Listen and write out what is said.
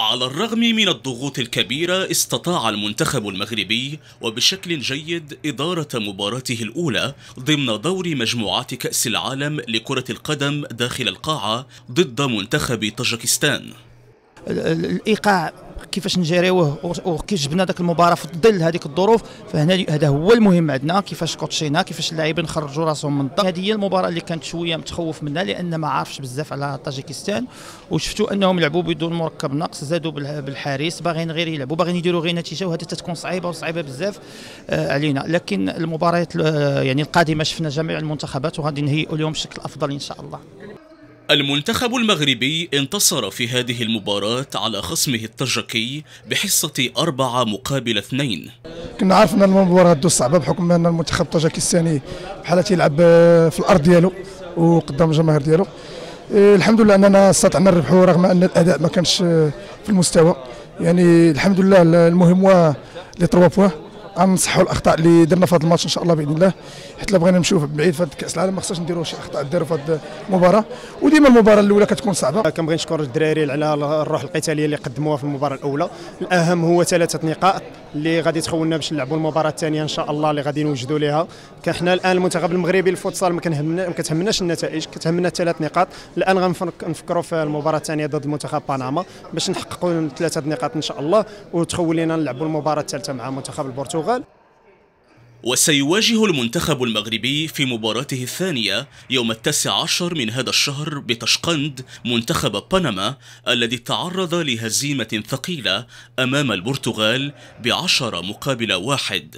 على الرغم من الضغوط الكبيرة استطاع المنتخب المغربي وبشكل جيد إدارة مباراته الأولى ضمن دور مجموعات كأس العالم لكرة القدم داخل القاعة ضد منتخب طاجكستان. الإيقاع كيفاش نجريوه وكيف جبنا ذاك المباراة في ظل هذيك الظروف. فهنا هذا هو المهم عندنا. كيفاش كوتشينا كيفاش اللاعبين خرجوا راسهم من الضغط. هذه هي المباراة اللي كانت شوية متخوف منها لأن ما عارفش بزاف على طاجيكستان. وشفتوا أنهم لعبوا بدون مركب نقص زادوا بالحارس باغيين غير يلعبوا باغيين يديروا غير نتيجة وهذه تتكون صعيبة وصعيبة بزاف آه، علينا. لكن المباريات آه، يعني القادمة شفنا جميع المنتخبات وغادي نهيئوا لهم بشكل أفضل إن شاء الله. المنتخب المغربي انتصر في هذه المباراة على خصمه الترجكي بحصة أربعة مقابل اثنين. كنا عارفين أن المباراة دو صعبة بحكم أن المنتخب الطاجكستاني بحال يلعب في الأرض ديالو وقدام الجماهير ديالو. إيه، الحمد لله أننا استطعنا نربحوا رغم أن الأداء ما كانش في المستوى. يعني الحمد لله المهم هو لي تروا بوان. غنصحوا الأخطاء اللي درنا في هذا الماتش إن شاء الله بإذن الله. حيت بغينا نمشيو بعيد في كاس العالم ما خصناش نديروا شي أخطاء داروا في هذه المباراة. وديما المباراة الأولى كتكون صعبة. كنبغي نشكر الدراري على الروح القتالية اللي قدموها في المباراة الأولى. الأهم هو ثلاثة نقاط اللي غادي تخولنا باش نلعبوا المباراة الثانية إن شاء الله اللي غادي نوجدوا لها حنا الآن المنتخب المغربي الفوتسال ما كتهمناش النتائج كتهمنا ثلاث نقاط. الآن غنفكروا في المباراة الثانية ضد منتخب بنما. باش نحققوا ثلاثة نقاط إن شاء الله وتخول لنا نلعبوا المباراة الثالثة مع منتخب البرتغال. وسيواجه المنتخب المغربي في مباراته الثانية يوم التاسع عشر من هذا الشهر بتشقند منتخب بنما الذي تعرض لهزيمة ثقيلة أمام البرتغال بعشر مقابل واحد.